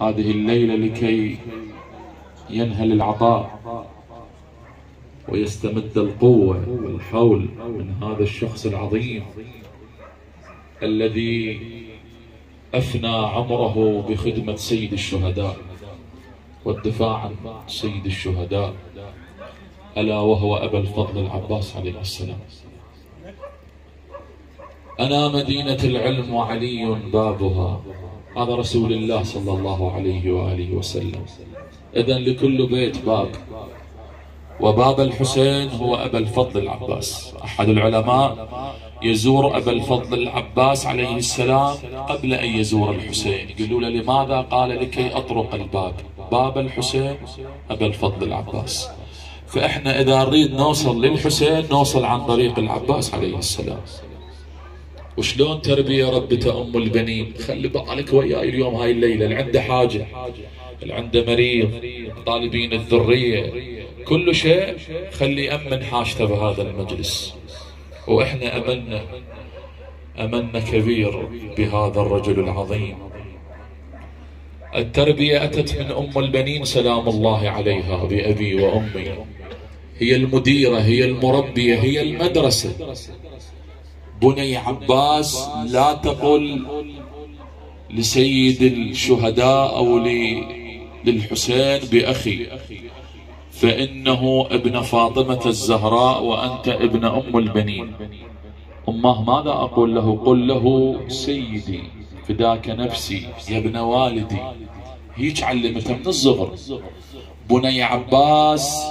هذه الليلة لكي ينهل العطاء ويستمد القوة والحول من هذا الشخص العظيم الذي أفنى عمره بخدمة سيد الشهداء والدفاع عن سيد الشهداء ألا وهو أبا الفضل العباس عليه السلام. أنا مدينة العلم وعلي بابها. هذا رسول الله صلى الله عليه وآله وسلم. إذا لكل بيت باب. وباب الحسين هو أبا الفضل العباس. أحد العلماء يزور أبا الفضل العباس عليه السلام قبل أن يزور الحسين. يقولوا له لماذا قال لكي أطرق الباب؟ باب الحسين أبا الفضل العباس. فإحنا إذا نريد نوصل للحسين نوصل عن طريق العباس عليه السلام. وشلون تربية ربته أم البنين؟ خلي بالك وياي اليوم هاي الليلة اللي عنده حاجة اللي عنده مريض طالبين الذرية كل شيء خلي يأمن حاجته بهذا المجلس. وإحنا أمنا أمنا كبير بهذا الرجل العظيم. التربية أتت من أم البنين سلام الله عليها بأبي وأمي. هي المديرة هي المربية هي المدرسة. بني عباس لا تقل لسيد الشهداء أو للحسين بأخي. فإنه ابن فاطمة الزهراء وأنت ابن أم البنين. أمه ماذا أقول له؟ قل له سيدي فداك نفسي يا ابن والدي. هيك علمته من الصغر بني عباس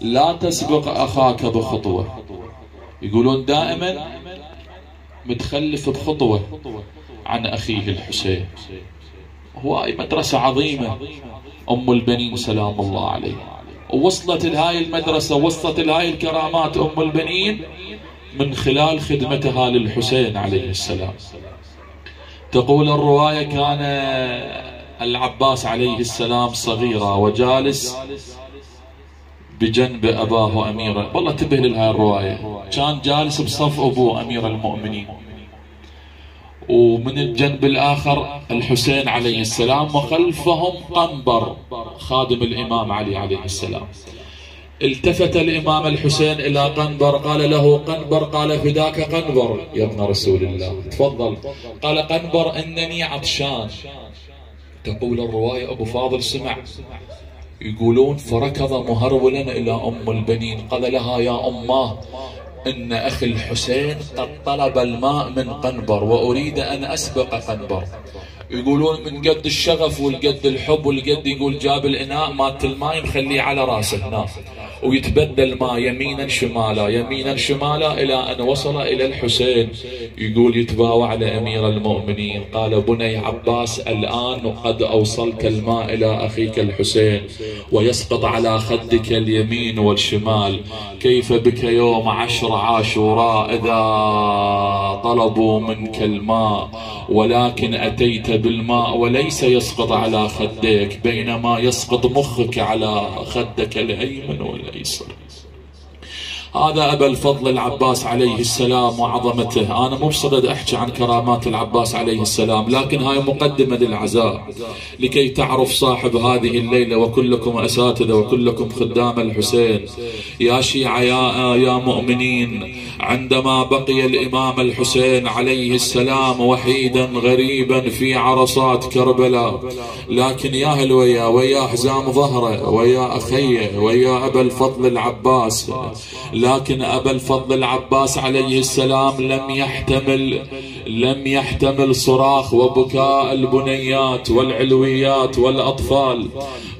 لا تسبق أخاك بخطوة. يقولون دائما متخلف بخطوة عن أخيه الحسين. هواي مدرسة عظيمة. أم البنين سلام الله عليها. ووصلت لهاي المدرسة وصلت لهاي الكرامات أم البنين من خلال خدمتها للحسين عليه السلام. تقول الرواية كان العباس عليه السلام صغيرة وجالس بجنب أباه أميرا والله انتبه لهذه الرواية كان جالس بصف أبوه أمير المؤمنين. ومن الجنب الآخر الحسين عليه السلام وخلفهم قنبر خادم الإمام علي عليه السلام. التفت الإمام الحسين إلى قنبر قال له قنبر قال فداك قنبر. يا ابن رسول الله تفضل. قال قنبر إنني عطشان. تقول الرواية أبو فاضل سمع. يقولون فركض مهرولا إلى أم البنين. قال لها يا أماه إن أخي الحسين قد طلب الماء من قنبر وأريد أن أسبق قنبر. يقولون من قد الشغف والقد الحب والقد يقول جاب الإناء مات الماء مخليه على راسه. هنا ويتبدل ما يمينا شمالا. يمينا شمالا إلى أن وصل إلى الحسين. يقول يتباوى على أمير المؤمنين. قال بني عباس الآن قد أوصلت الماء إلى أخيك الحسين ويسقط على خدك اليمين والشمال. كيف بك يوم عشر عاشوراء إذا طلبوا منك الماء؟ ولكن أتيت بالماء وليس يسقط على خديك بينما يسقط مخك على خدك الأيمن laysan هذا أبا الفضل العباس عليه السلام وعظمته. أنا مو بصدد أحكي عن كرامات العباس عليه السلام لكن هاي مقدمة للعزاء لكي تعرف صاحب هذه الليلة وكلكم أساتذة وكلكم خدام الحسين. يا شيعة يا, يا مؤمنين عندما بقي الإمام الحسين عليه السلام وحيدا غريبا في عرصات كربلاء لكن يا هل ويا ويا حزام ظهره ويا أخيه ويا أبا الفضل العباس لكن أبا الفضل العباس عليه السلام لم يحتمل لم يحتمل صراخ وبكاء البنيات والعلويات والأطفال.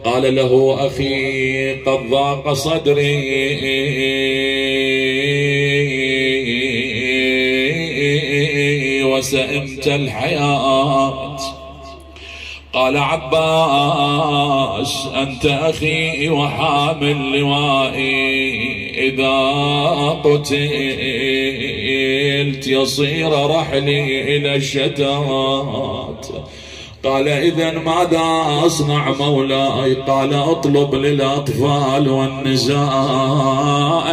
قال له أخي قد ضاق صدري. وسئمت الحياة قال عباس أنت أخي وحامل لوائي إذا قتلت يصير رحلي إلى الشتات. قال إذا ماذا أصنع مولاي؟ قال أطلب للأطفال والنساء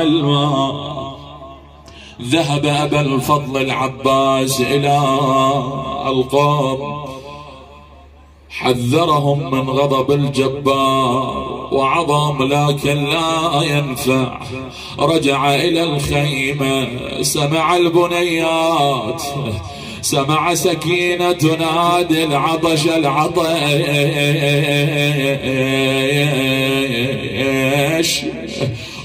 الماء ذهب أبا الفضل العباس إلى القوم. حذرهم من غضب الجبار وعظم لكن لا ينفع. رجع إلى الخيمة سمع البنيات سمع سكينة تنادي العطش العطش.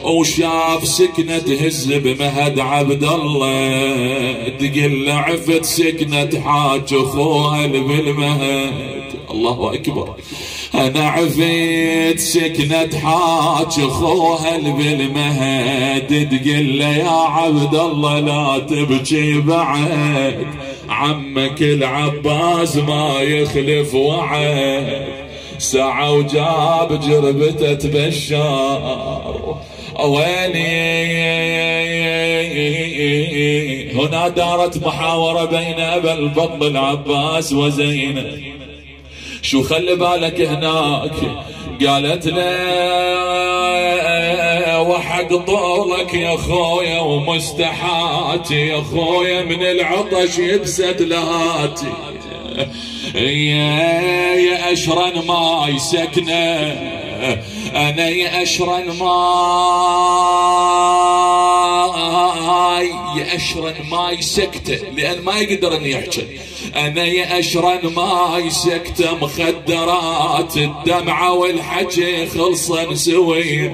وشاف سكنة تهز بمهد عبد الله. تقل عفت سكنة حاج اخوها بالمهد. الله أكبر. أنا عفيت سكنة حاج اخوها بالمهد. تقل يا عبد الله لا تبكي بعد. عمك العباس ما يخلف وعد. ساعة وجاب جربته تبشر. ويلي هنا دارت محاورة بين أبا الفضل العباس وزينب شو خلي بالك هناك؟ قالت له وحق طولك يا خويا ومستحاتي. يا خويا من العطش يبسد لهاتي يا يا أشرن ماي سكنة. أنا يا اشرن ماي يا اشرن ماي سكته لأن ما يقدر ان يحكي أنا يا اشرن ماي سكته مخدرات الدمعه والحكي خلصا سوي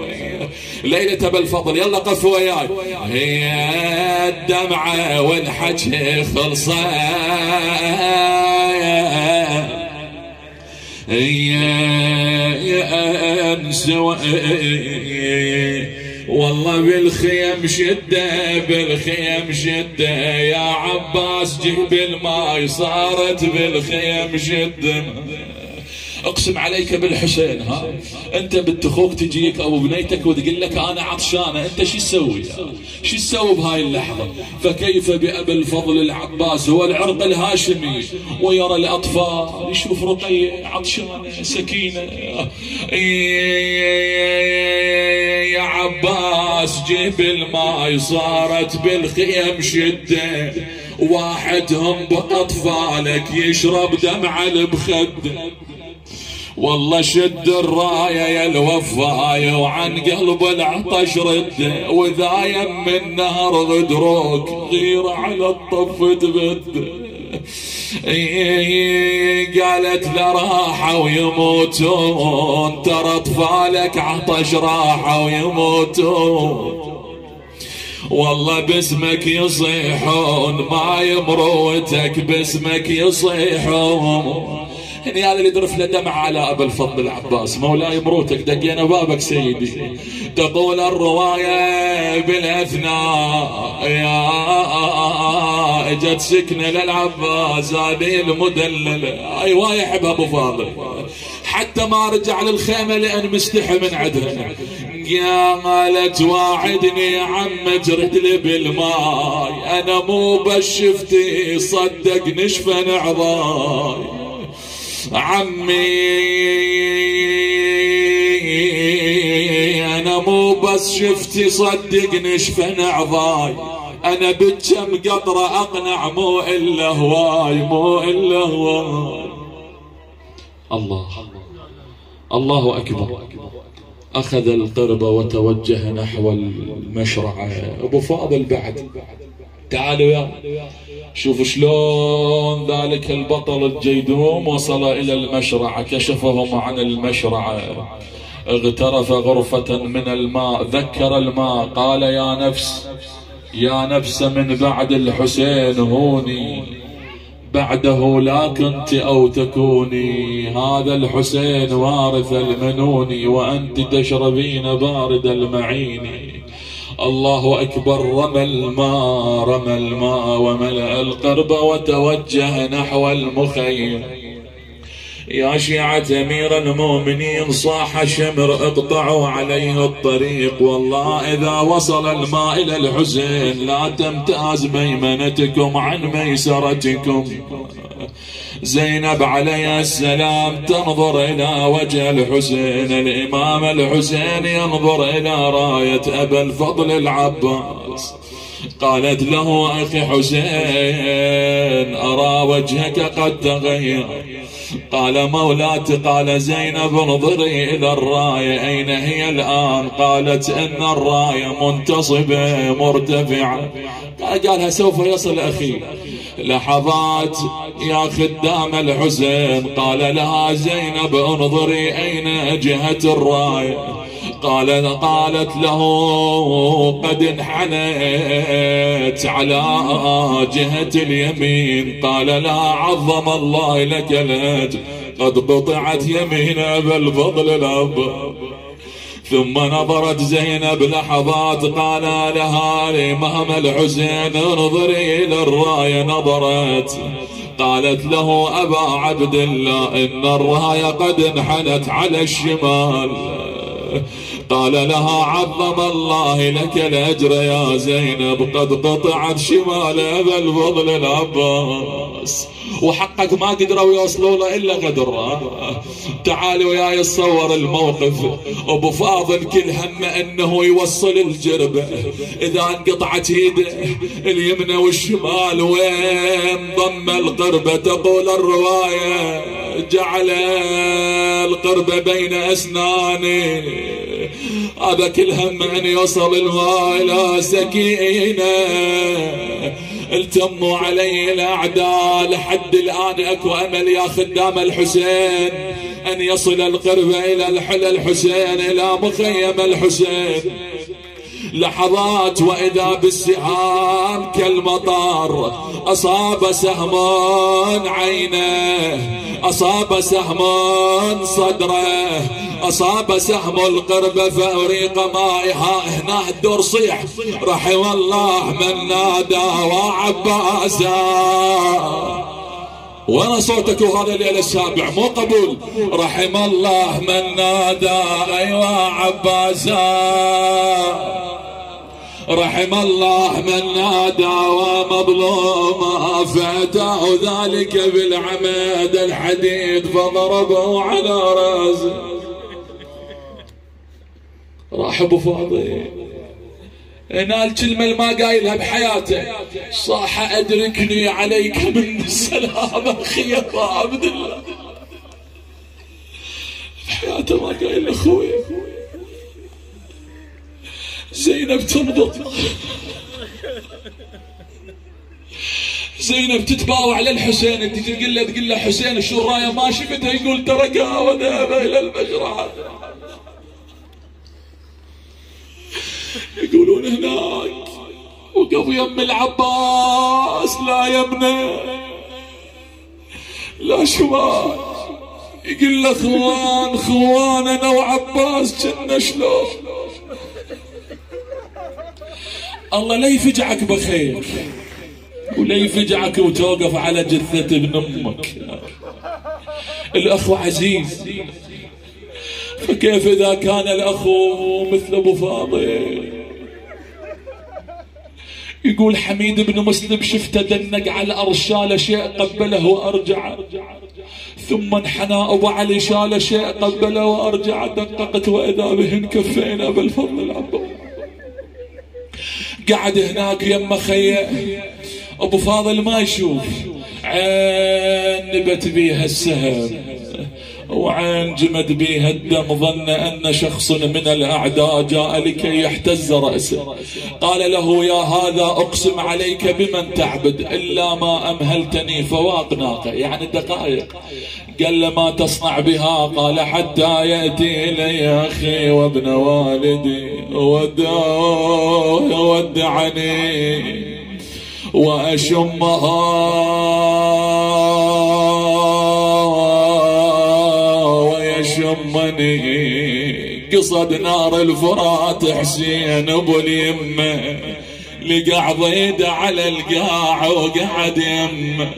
ليلة بالفضل يلا قف وياي. هي الدمعة والحكي خلصا يا انس والله بالخيم شدة بالخيم شدة. يا عباس جيب الماي صارت بالخيم شدة. اقسم عليك بالحسين ها؟ انت بنت أخوك تجيك أو بنيتك وتقول لك أنا عطشانة انت شو تسوي؟ شو تسوي بهاي اللحظة؟ فكيف بأبي الفضل العباس هو العرق الهاشمي ويرى الأطفال؟ يشوف رقيه عطشانة سكينة. يا عباس جيب الماي صارت بالخيم شدة. واحدهم بأطفالك يشرب دمع البخده والله شد الراية يا الوفاية وعن قلب العطش رد وذا يم النهر غدروك غير على الطف تبد. قالت له راحوا ويموتون ترى أطفالك عطش راحوا ويموتون. والله باسمك يصيحون ما يمروتك باسمك يصيحون. يعني هذا اللي ذرف له دمع على أبا الفضل العباس. مولاي مروتك دقينا بابك سيدي. تقول الرواية بالأثناء. يا اجت سكنة للعباس هذه المدللة. أيوه يحبها أبو فاضل؟ حتى ما رجع للخيمة لأن مستحي من عدها. يا ما توعدني يا عم جرد لي بالماي أنا مو بشفتي صدق نشفن عضاي. عمي أنا مو بس شفتي صدقني شفن عضاي. أنا بكم قطرة أقنع مو إلا هواي مو إلا هواي. الله الله أكبر. أخذ القربة وتوجه نحو المشرعة أبو فاضل بعد. تعالوا يا. شوف شلون ذلك البطل الجيدوم وصل إلى المشرعة كشفهم عن المشرعة اغترف غرفة من الماء ذكر الماء قال يا نفس يا نفس من بعد الحسين هوني بعده لا كنت أو تكوني هذا الحسين وارث المنون وأنت تشربين بارد المعين. الله أكبر رمى الماء رمى الماء وملأ القرب وتوجه نحو المخيم. يا شيعة أمير المؤمنين صاح شمر اقطعوا عليه الطريق. والله إذا وصل الماء إلى الحسين لا تمتاز ميمنتكم عن ميسرتكم. زينب عليه السلام تنظر إلى وجه الحسين. الإمام الحسين ينظر إلى راية أبا الفضل العباس. قالت له أخي حسين أرى وجهك قد تغير. قال مولاتي قال زينب انظري إلى الراية أين هي الآن؟ قالت إن الراية منتصبة مرتفعة قالها سوف يصل أخي. لحظات يا خدام الحسين. قال لها زينب انظري أين جهة الراية قال قالت له قد انحنت على جهة اليمين. قال لا عظم الله لك الأجر قد قطعت يمين أبا الفضل الأب. ثم نظرت زينب لحظات قال لها الإمام الحسين انظري إلى الراية نظرت. قالت له أبا عبد الله إن الراية قد انحنت على الشمال. قال لها عظم الله لك الأجر يا زينب قد قطعت شمال أبا الفضل العباس. وحقك ما قدروا يوصلوا له إلا قدر تعالوا وياي تصور الموقف. أبو فاضل كل همه أنه يوصل الجربه إذا انقطعت ايده اليمنى والشمال وين ضم القربه تقول الرواية؟ جعل القربه بين أسنانه. هذا كل هم أن يوصل الماء إلى سكينة. التموا علي الأعداء. لحد الآن أكو أمل يا خدام الحسين. أن يصل القرب إلى الحل الحسين إلى مخيم الحسين. لحظات وإذا بالسهام كالمطار أصاب سهم عينه أصاب سهم صدره أصاب سهم القرب فأريق مائها هنا الدور صيح رحم الله من نادى وعباسا وأنا صوتك وهذا الليل السابع مو قبول. رحم الله من نادى ايوا عباسا رحم الله من نادى ومظلوما فأتاه ذلك بالعماد الحديد فضربه على رأسه. راح أبو فاضل. نال كلمة ما قايلها بحياته. صاح أدركني عليك من السلام أخي عبد الله. بحياته ما قايل أخوي زينب تنبض زينب تتباوع على الحسين تجي تقول له تقول له حسين شو الراية؟ ما شفتها يقول تركها وذهب إلى المجرعه يقولون هناك وقف يم العباس لا يمنى لا شمال يقول له خوان خوان أنا وعباس كنا شلون؟ الله لا يفجعك بخير. ولا يفجعك وتوقف على جثة ابن أمك. الأخو عزيز. فكيف إذا كان الاخو مثل أبو فاضل؟ يقول حميد بن مسلم شفته دنق على الأرض شال شيء قبله وأرجع. ثم انحنى أبو علي شال شيء قبله وأرجع. دققت وإذا بهن كفينا بالفضل العباس. قعد هناك يم خيه أبو فاضل ما يشوف. عين نبت بيها السهم. وعين جمد بيها الدم ظن أن شخص من الأعداء جاء لكي يحتز رأسه. قال له يا هذا أقسم عليك بمن تعبد إلا ما أمهلتني فواق ناقة. يعني دقائق. قال له ما تصنع بها؟ قال حتى يأتي إلي أخي وابن والدي ودعني وأشمها ويشمني قصد نار الفرات حسين أبو اليمه لقع ضيده على القاع وقعد يمه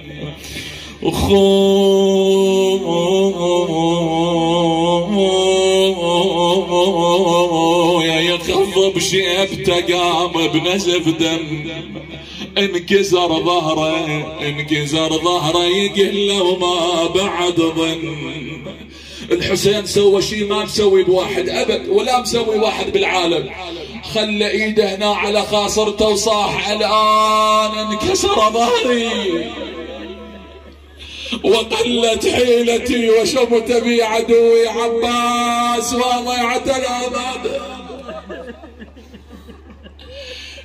يا يخضب شيبته قام بنزف دم. انكسر ظهره انكسر ظهره يقل له ما بعد ظن. الحسين سوى شيء ما مسوي بواحد أبد ولا مسوي واحد بالعالم. خلى إيده هنا على خاصرته وصاح الآن انكسر ظهري. وقلت حيلتي وشمت بي عدوي عباس وضيعت الأبد.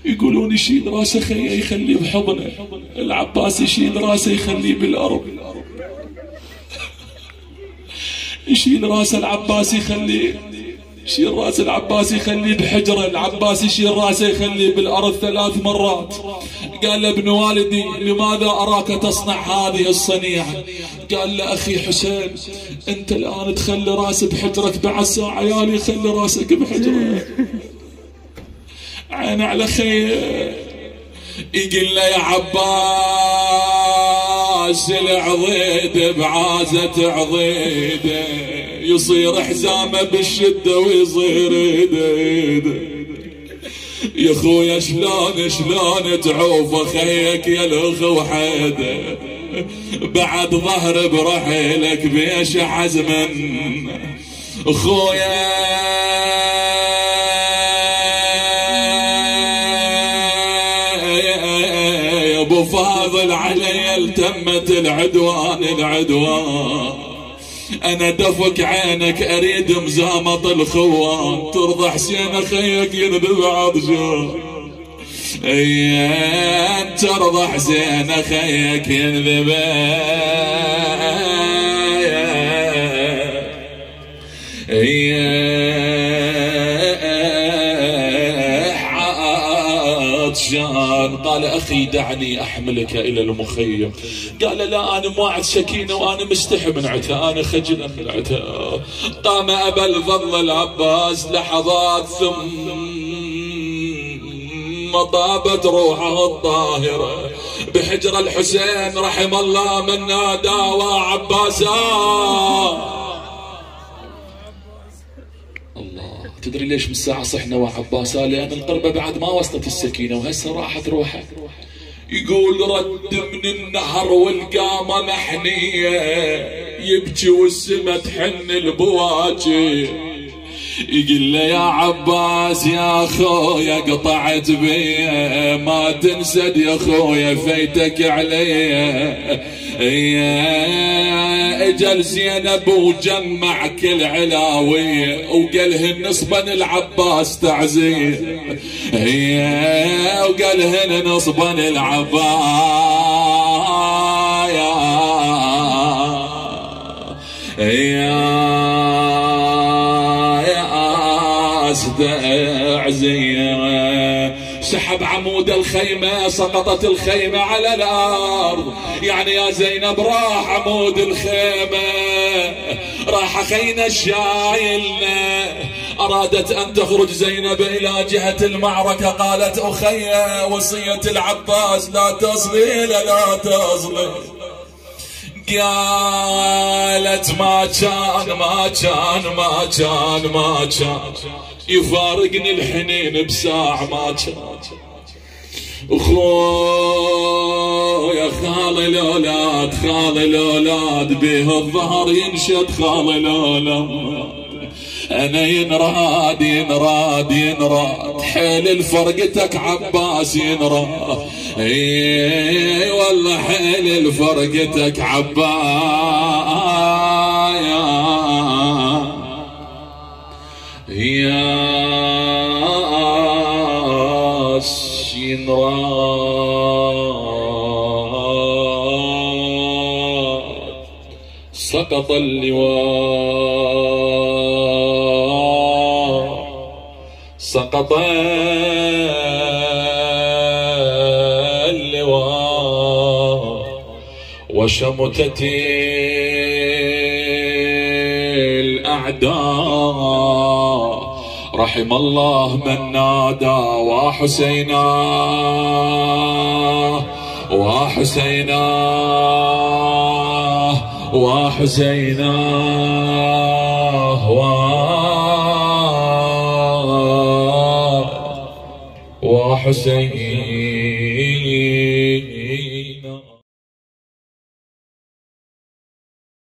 يقولون يشيل راسه خيه يخليه بحضنه العباس يشيل راسه يخليه بالأرض. يشيل راس العباس يخليه يشيل راس العباس يخليه بحجرة العباس يشيل راسه يخليه بالأرض ثلاث مرات. قال له ابن والدي لماذا أراك تصنع هذه الصنيعة؟ قال له أخي حسين أنت الآن تخلي راسك بحجرك بعد ساعة عيالي خلي راسك بحجرك عين على خير. يقول له يا عباس العضيد بعازة عضيده يصير حزامه بالشدة ويصير ايده يا خويا شلون شلون تعوف خيك يا الاخو حيده بعد ظهر برحيلك بيش حزما خويا التمت العدوان العدوان. أنا دفك عينك أريد مزامط الخوان. ترضى حسين خيك ينذب عطشان أيام ترضى حسين خيك ينذب عطشان قال أخي دعني أحملك إلى المخيم. قال لا أنا موعد سكينة وأنا مستحي من عتها أنا خجل من عتها قام أبا الفضل العباس لحظات ثم طابت روحه الطاهرة. بحجر الحسين رحم الله من نادى وعباسا. تدري ليش من الساعة صحنا وعباسا لأن القربة بعد ما وصلت السكينة وهسه راحت روحه يقول رد من النهر والقامة محنية يبكي والسما تحن البواجي. يقول له يا عباس يا خويا قطعت بي ما تنسد يا خويا فيتك علي أجل زينب وجمع كل علاوي وقالهن نصبا العباس تعزيه وقالهن نصبا العباس. يا تعزيه سحب عمود الخيمة سقطت الخيمة على الأرض. يعني يا زينب راح عمود الخيمة. راح خينا الشايلنا. أرادت أن تخرج زينب إلى جهة المعركة قالت أخي وصية العباس لا تصلي لا تصلي قالت ما كان ما كان ما كان ما كان. يفارقني الحنين بساعة ما كان. أخويا خال الأولاد خال الأولاد به الظهر ينشد خال الأولاد. أنا ينراد ينراد ينراد حيل الفرقتك عباس ينراد إي والله حيل الفرقتك عباس. سقط اللواء سقط اللواء وشمتت الأعداء. رحم الله من نادى وحسينا وحسينا وحسينا وحسينا.